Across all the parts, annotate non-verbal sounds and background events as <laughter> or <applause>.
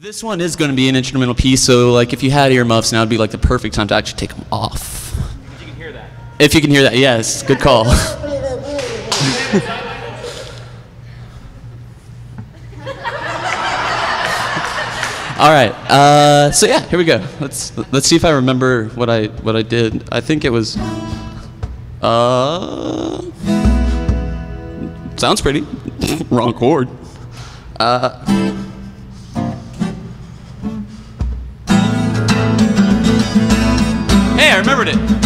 This one is going to be an instrumental piece, so like if you had earmuffs, now would be like the perfect time to actually take them off. If you can hear that. If you can hear that, yes, good call. <laughs> All right. Uh, so yeah, here we go. Let's let's see if I remember what I what I did. I think it was. Uh, sounds pretty. <laughs> Wrong chord. Uh, hey,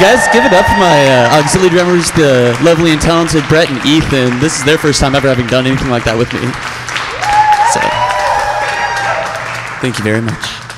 guys, give it up for my uh, auxiliary drummers, the lovely and talented Brett and Ethan. This is their first time ever having done anything like that with me. So, thank you very much.